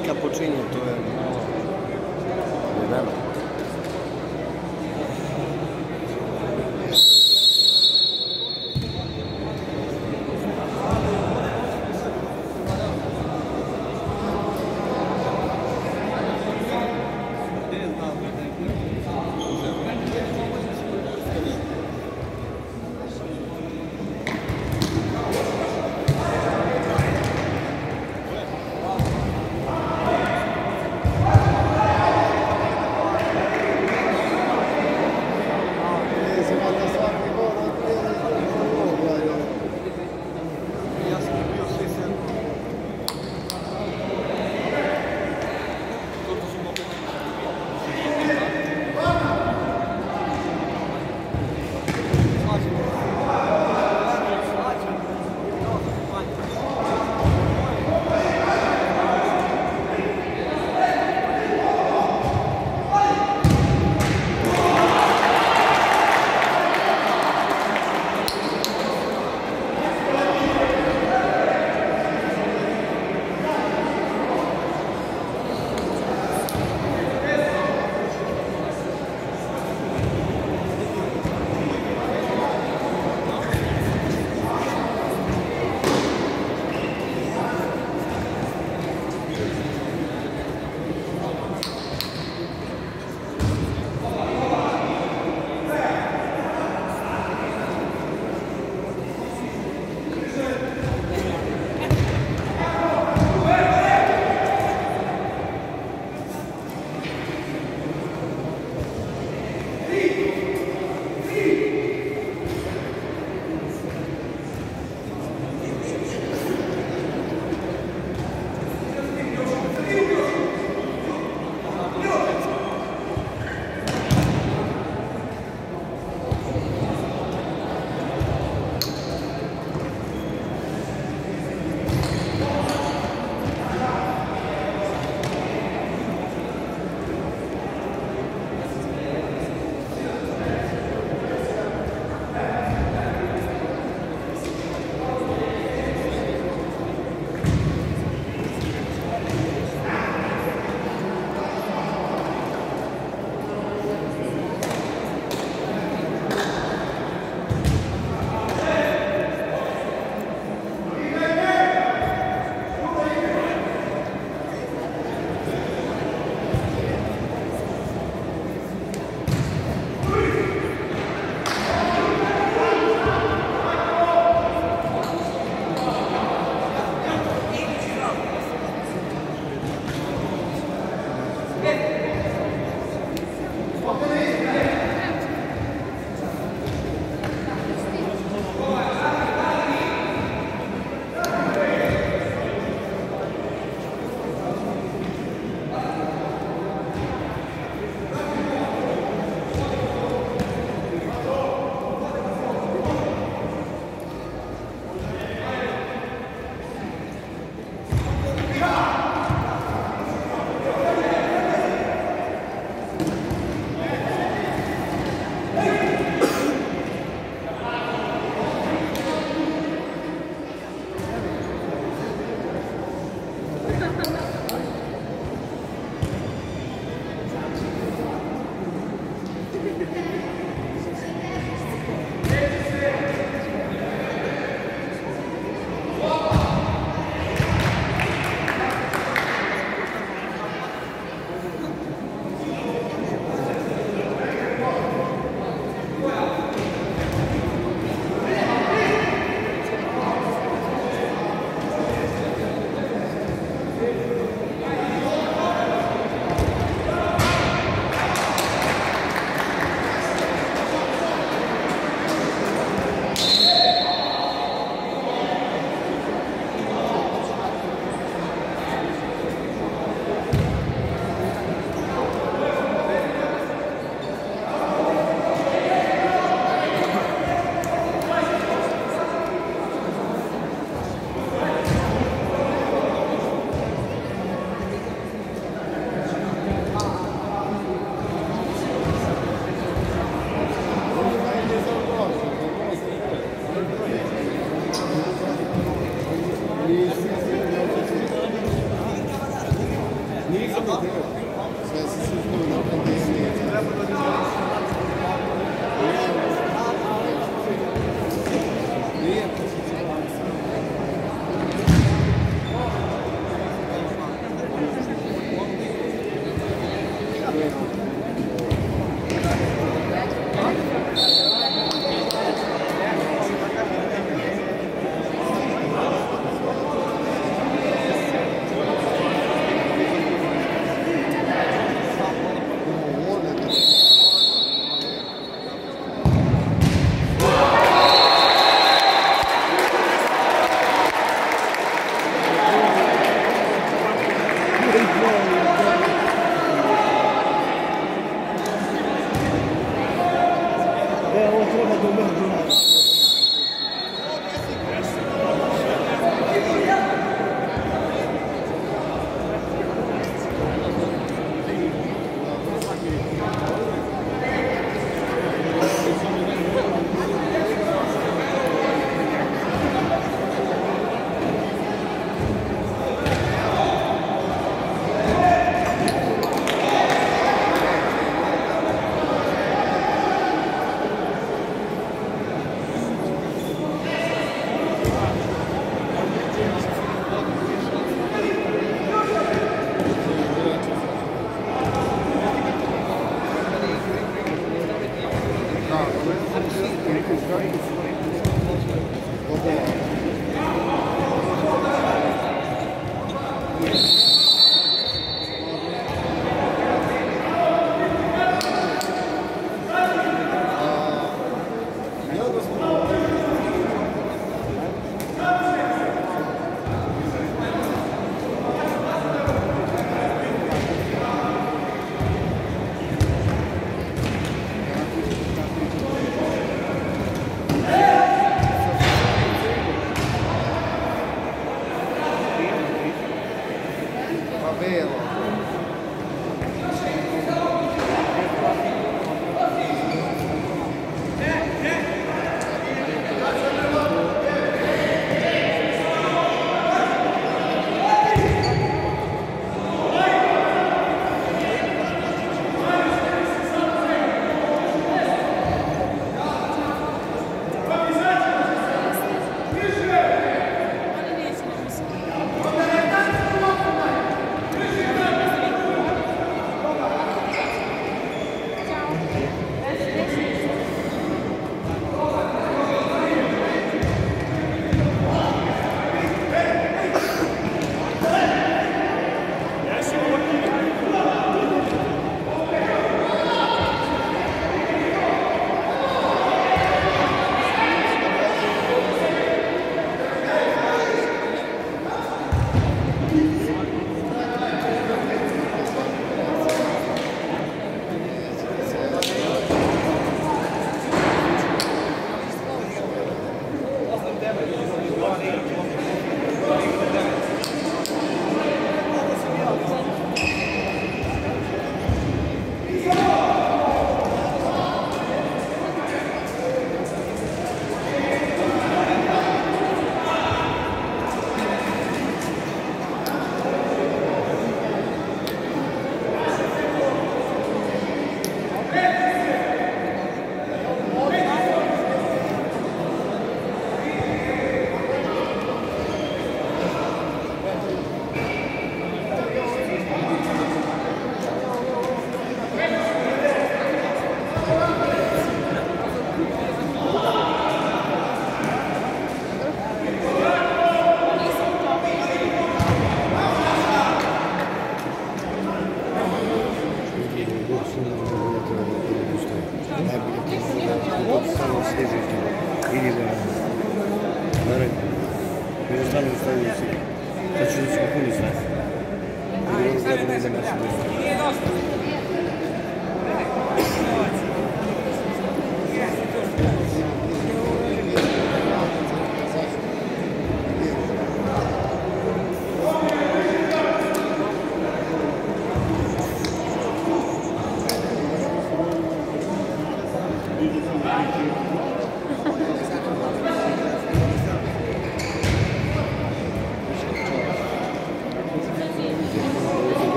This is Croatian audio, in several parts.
cappuccino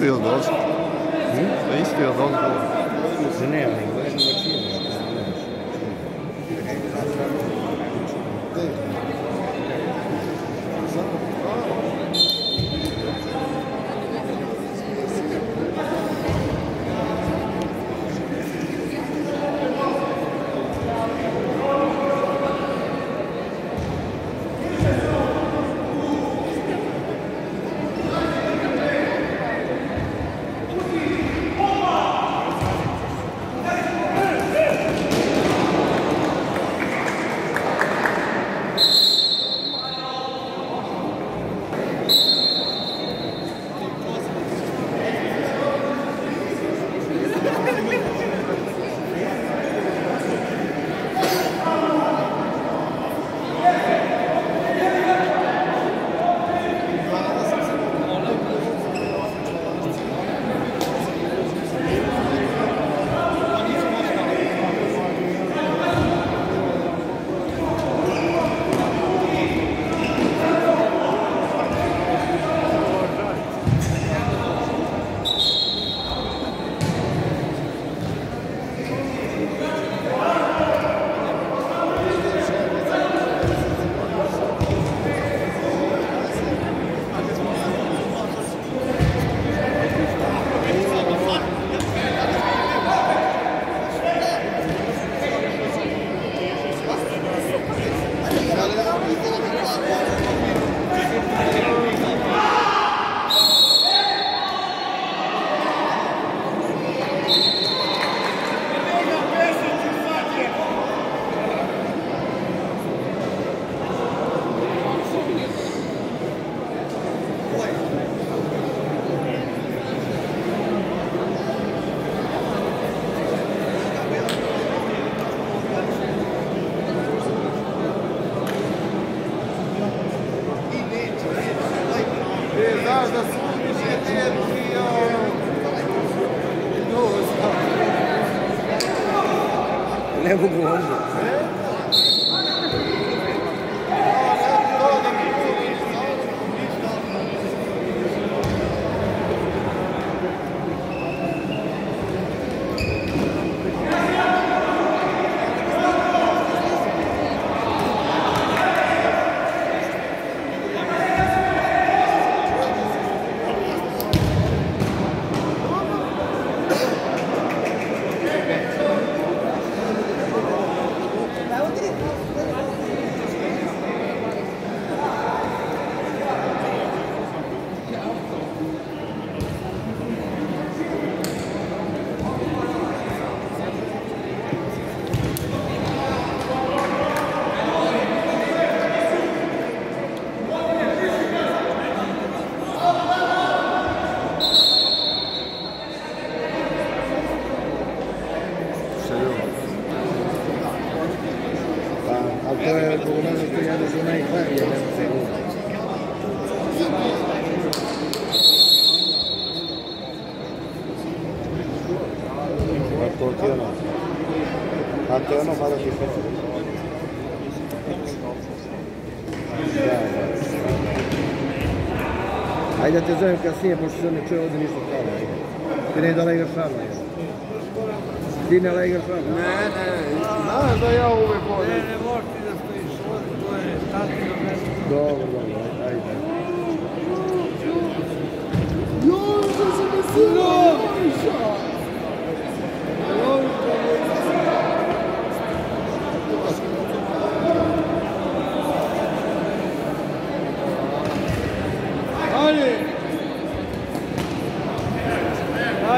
de zovem kasnije, pošto se ne čuje ovdje ništa strano. ajde. Ti ne da la igraš šarma, jel? Ti ne la igraš šarma? Ne, ne, znaš da ja uvijek volim. Ne, ne možeš ti da stojiš ovdje, to je tatino mjesto. Dobro, dobro, ajde. Joj, što se me sinoviša! Ajde!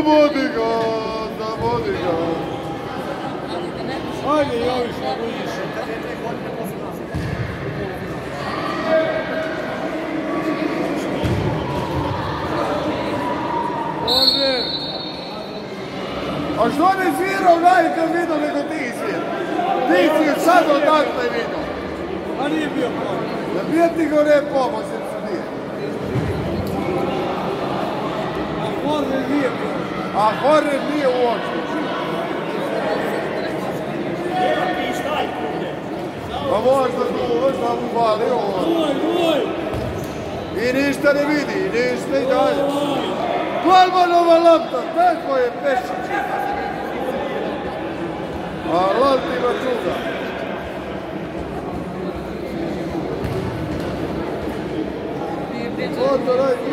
Zabodi ga, zabodi ga. Ajde, javiš, ako ideš. A što ne svirao najte vidio nego ti svir? Ti svira sad odakle vidio. A nije bio pomoć. Da bio ti gore ne pomoć, jer su nije. A pomoć nije pomoć. A gore nije uopće. Pa možda tu, možda uvali ovo. I ništa ne vidi, ništa i dalje. Golmanova lopta, tako je Pešić. A lopta ima čuga. Oto, radi.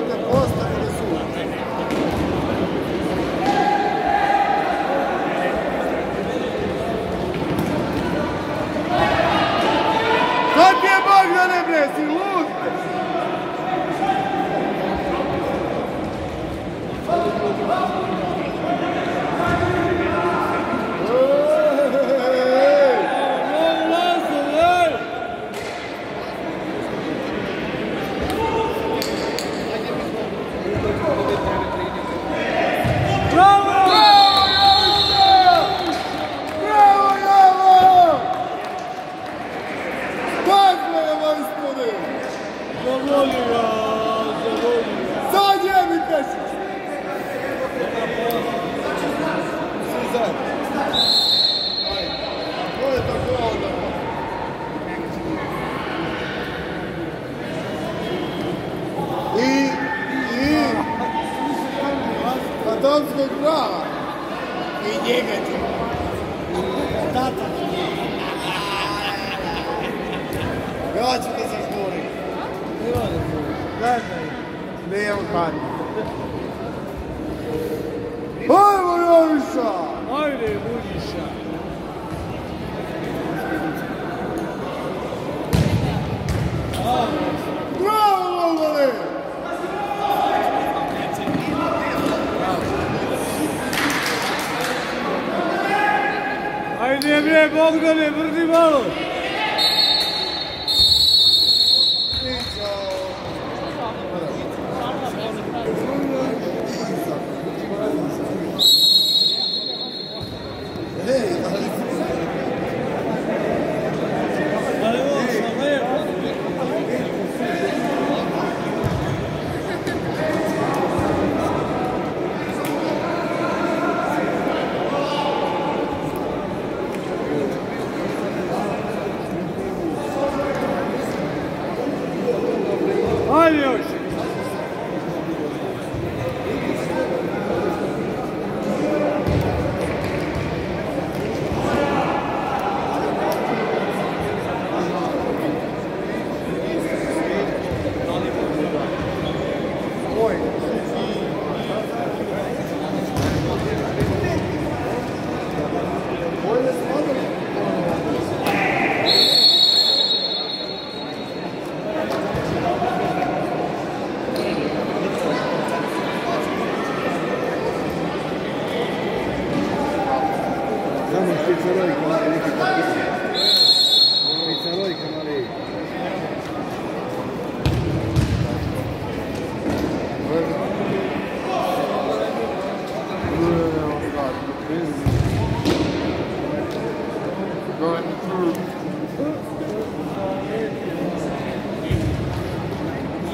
první gol.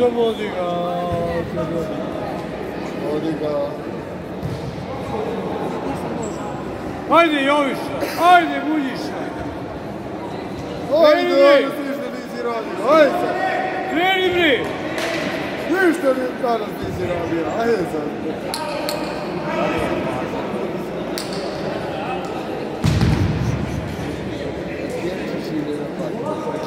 Ga. Vodi ga. Ajde Joviša, ajde Buljiša. Ajde, ajde, ništa nisi radio. Ajde sad. Kreni bre. Ništa ni danas nisi radio. Ajde sad. Jeste,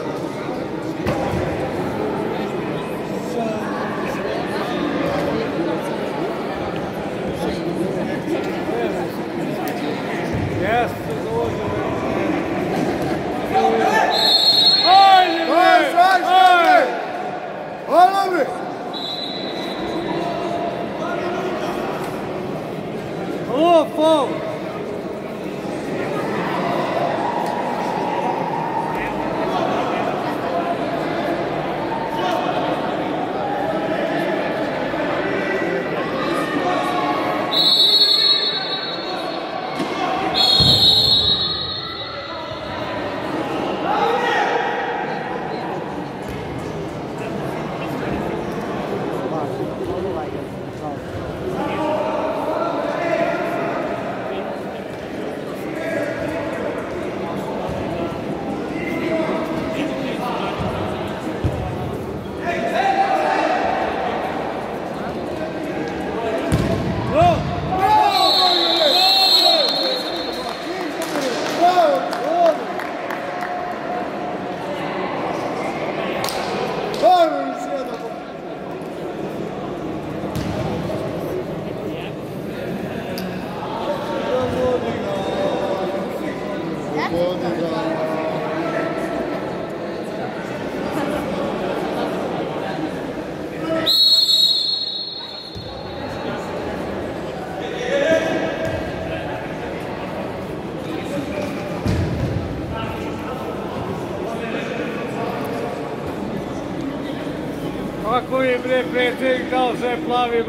plavi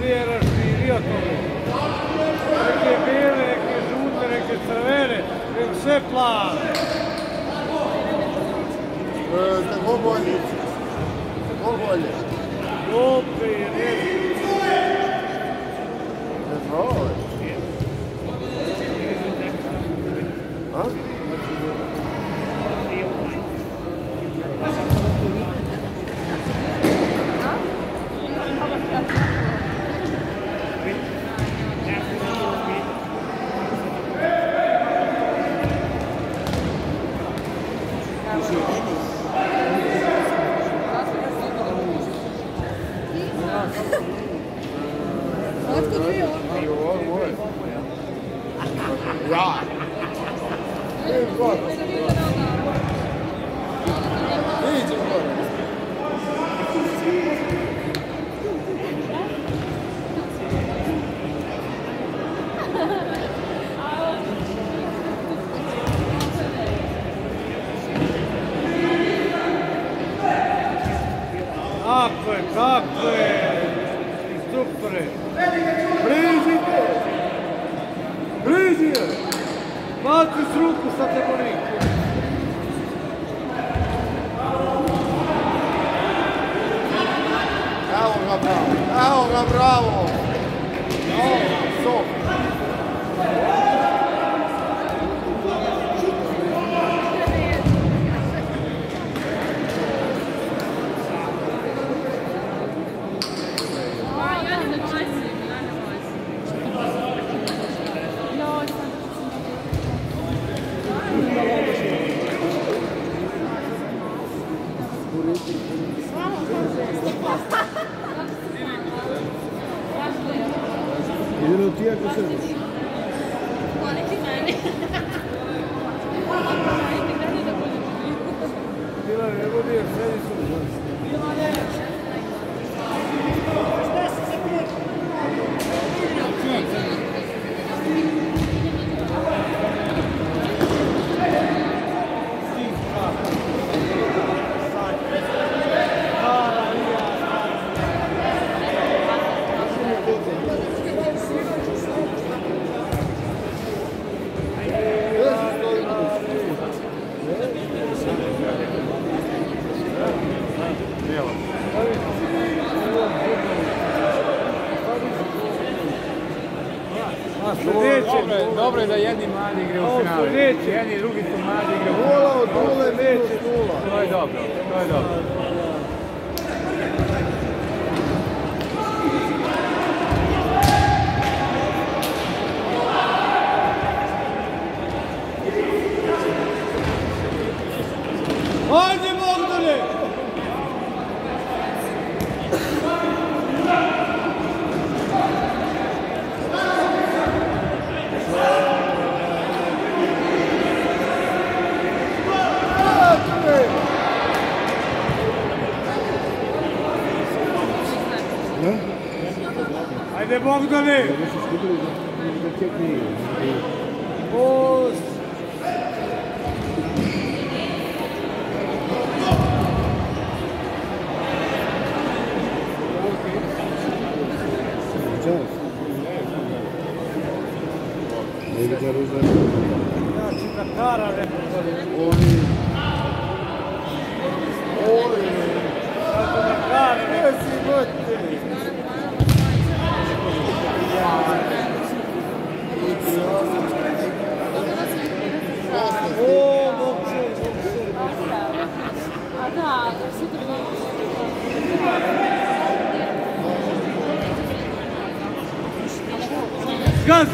nije raširio to bre. Neke bijele, neke žute, neke crvene, nego sve plave. E, Tako bolje. Tako bolje. Je ne Ne znoj. Браво, браво! Браво, все! jedni mali igre u finalu. Jedni drugi su mladi igre u finalu. Od nule, neće nula, To je dobro, to je dobro. devolve também. Os... Ele já usa. Tá, Cara, né? Да, это все белорусы. Газ!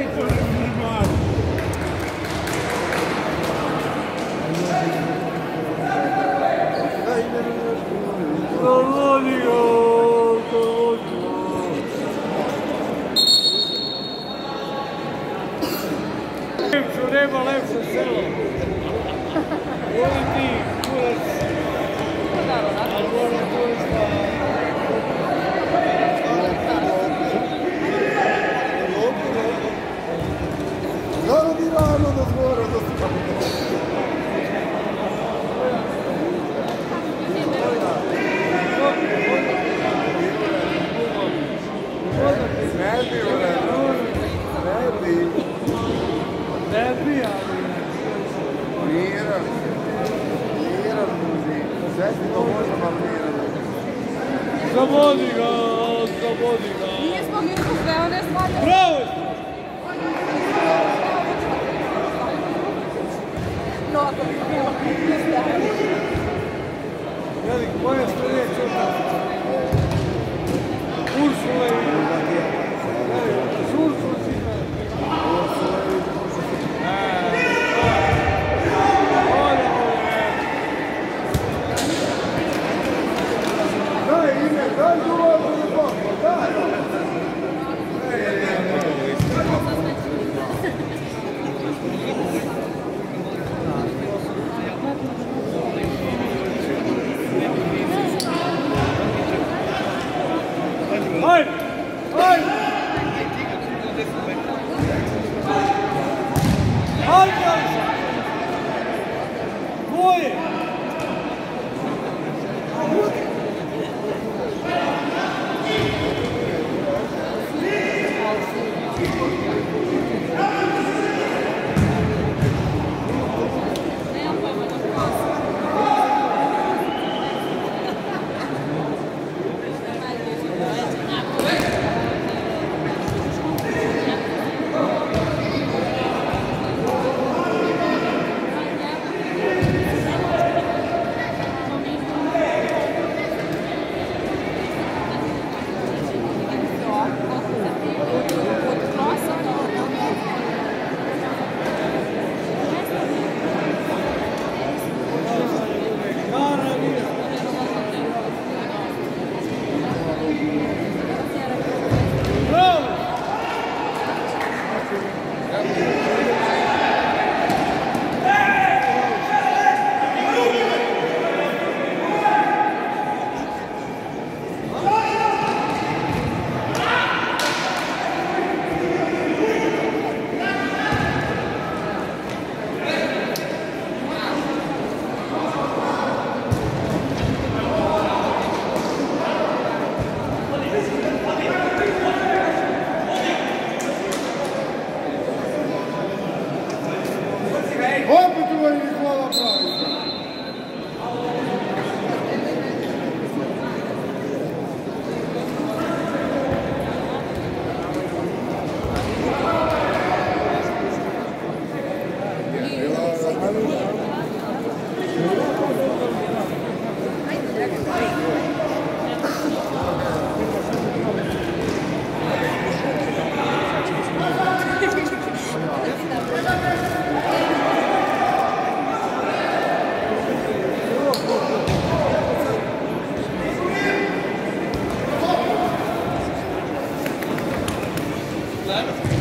Thank you. that?